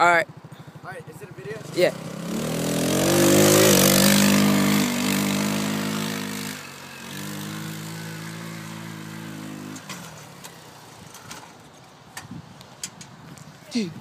Alright. Alright, is it a video? Yeah. Dude.